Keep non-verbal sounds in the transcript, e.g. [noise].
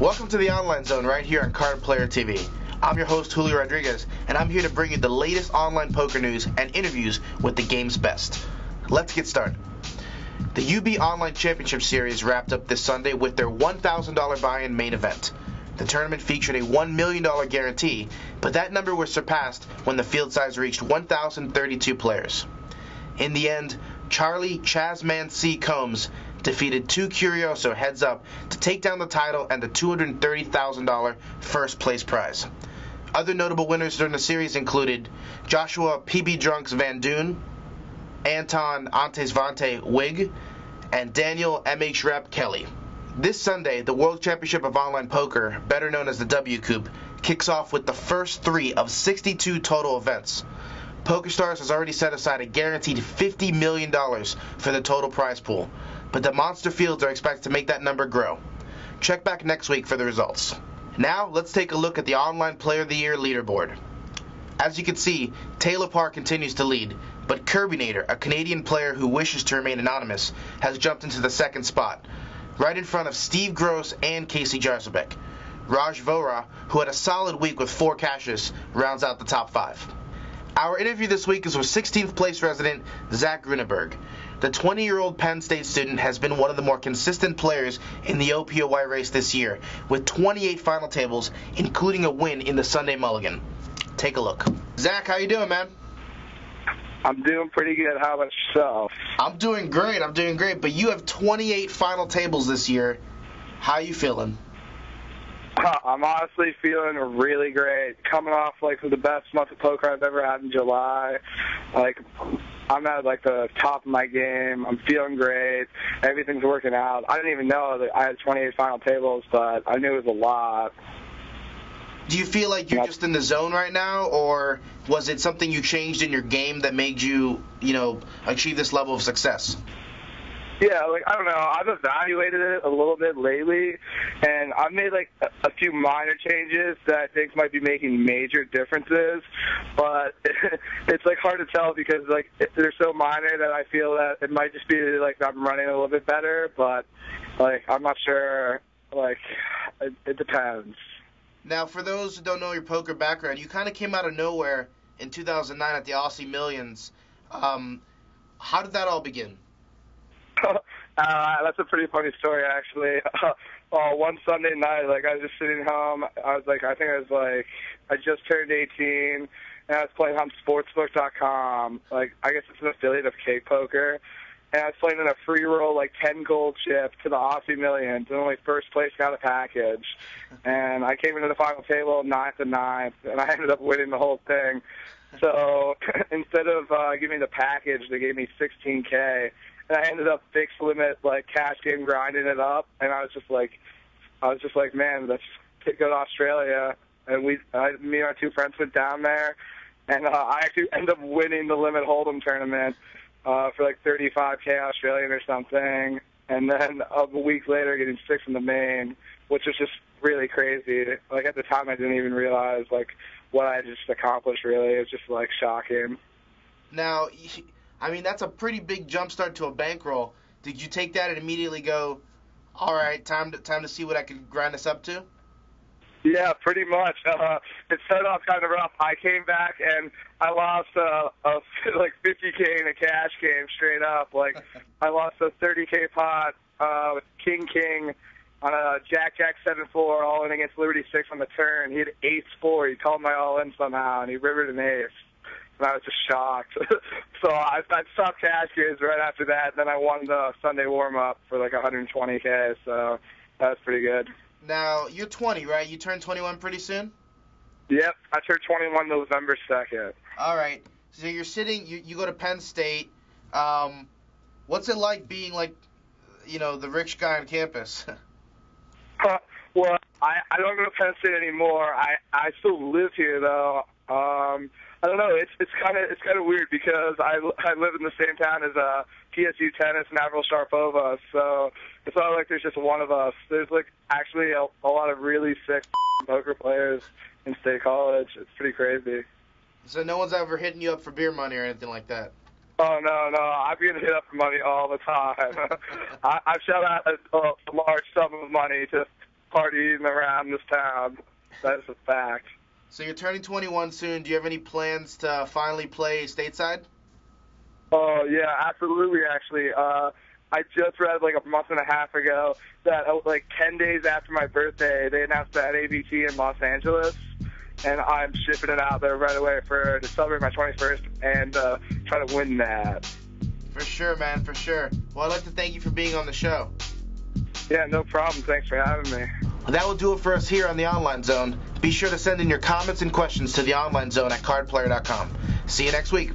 Welcome to the Online Zone right here on Card Player TV. I'm your host, Julio Rodriguez, and I'm here to bring you the latest online poker news and interviews with the game's best. Let's get started. The UB Online Championship Series wrapped up this Sunday with their $1,000 buy-in main event. The tournament featured a $1 million guarantee, but that number was surpassed when the field size reached 1,032 players. In the end, Charlie Chazman C. Combs defeated two Curioso heads up to take down the title and the $230,000 first place prize. Other notable winners during the series included Joshua PB Drunks Van Doon, Anton Antes Vante Wig, and Daniel MH Rep Kelly. This Sunday, the World Championship of Online Poker, better known as the WCOOP, kicks off with the first three of 62 total events. PokerStars has already set aside a guaranteed $50 million for the total prize pool, but the monster fields are expected to make that number grow. Check back next week for the results. Now, let's take a look at the Online Player of the Year leaderboard. As you can see, Taylor Parr continues to lead, but Kirbinator, a Canadian player who wishes to remain anonymous, has jumped into the second spot, right in front of Steve Gross and Casey Jarzabek. Raj Vora, who had a solid week with four cashes, rounds out the top five. Our interview this week is with 16th place resident Zach Gruneberg. The 20 year old Penn State student has been one of the more consistent players in the OPOY race this year, with 28 final tables, including a win in the Sunday Mulligan. Take a look. Zach, how you doing, man? I'm doing pretty good. How about yourself? I'm doing great. I'm doing great. But you have 28 final tables this year. How you feeling? [laughs] I'm honestly feeling really great. Coming off like the best month of poker I've ever had in July. Like I'm at like the top of my game. I'm feeling great. Everything's working out. I didn't even know that I had 28 final tables, but I knew it was a lot. Do you feel like you're just in the zone right now, or was it something you changed in your game that made you, you know, achieve this level of success? Yeah, like I don't know. I've evaluated it a little bit lately, and I've made like a, few minor changes that I think might be making major differences. But [laughs] it's like hard to tell because like they're so minor that I feel that it might just be like I'm running a little bit better. But like I'm not sure. Like it, it depends. Now, for those who don't know your poker background, you kind of came out of nowhere in 2009 at the Aussie Millions. Um, how did that all begin? [laughs] uh, that's a pretty funny story, actually. [laughs] Uh, one Sunday night, like I was just sitting home. I was like, I think I was like, I just turned 18, and I was playing on Sportsbook.com. Like, I guess it's an affiliate of Cake Poker and I was playing in a free roll like 10 gold chip to the Aussie Millions, and only first place got a package. And I came into the final table ninth and ninth, and I [laughs] ended up winning the whole thing. So instead of uh, giving the package, they gave me 16k, and I ended up fixed limit like cash game grinding it up, and I was just like, I was just like, man, let's go to Australia. And we, I, me and my two friends went down there, and uh, I actually ended up winning the limit hold'em tournament uh, for like 35k Australian or something, and then a week later getting sixth in the main, which was just really crazy. Like at the time, I didn't even realize like what I just accomplished. Really, it was just like shocking. Now, I mean that's a pretty big jump start to a bankroll. Did you take that and immediately go, all right, time to time to see what I can grind this up to? Yeah, pretty much. Uh, it started off kind of rough. I came back and I lost uh, a [laughs] like 50k in a cash game straight up. Like [laughs] I lost a 30k pot uh, with King King on a Jack Jack seven four all in against Liberty six on the turn. He had ace four. He called my all in somehow and he rivered an ace. And I was just shocked. [laughs] so I, I stopped cash games right after that. And then I won the Sunday warm up for like 120k. So that was pretty good. Now, you're 20, right? You turn 21 pretty soon? Yep, I turned 21 November 2nd. All right. So you're sitting, you, you go to Penn State. Um, what's it like being like, you know, the rich guy on campus? [laughs] uh, well, I, I don't go to Penn State anymore. I, I still live here, though. Um, I don't know. It's it's kind of it's kind of weird because I I live in the same town as uh TSU tennis and Avril Sharapova, so it's not like there's just one of us. There's like actually a, a lot of really sick [laughs] poker players in State College. It's pretty crazy. So no one's ever hitting you up for beer money or anything like that. Oh no, no! I'm getting hit up for money all the time. [laughs] I, I've shelled out a, a large sum of money to partying around this town. That's a fact. So you're turning 21 soon. Do you have any plans to finally play stateside? Oh yeah, absolutely. Actually, uh, I just read like a month and a half ago that uh, like 10 days after my birthday, they announced that ABT in Los Angeles, and I'm shipping it out there right away for to celebrate my 21st and uh, try to win that. For sure, man. For sure. Well, I'd like to thank you for being on the show. Yeah, no problem. Thanks for having me. That will do it for us here on the Online Zone. Be sure to send in your comments and questions to the Online Zone at cardplayer.com. See you next week.